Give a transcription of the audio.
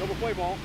Double play ball.